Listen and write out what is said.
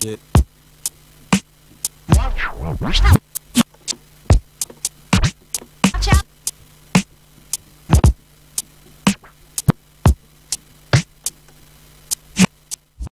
Yeah.